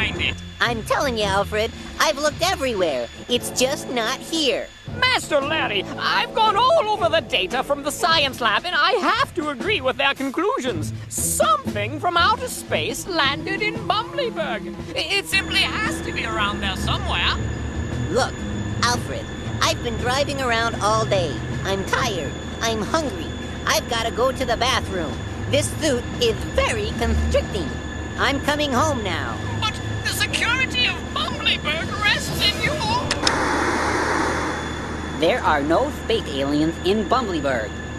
find it. I'm telling you, Alfred, I've looked everywhere. It's just not here. Master Larry, I've gone all over the data from the science lab, and I have to agree with their conclusions. Something from outer space landed in Bumblyburg. It simply has to be around there somewhere. Look, Alfred, I've been driving around all day. I'm tired. I'm hungry. I've got to go to the bathroom. This suit is very constricting. I'm coming home now. There are no space aliens in Bumblyburg.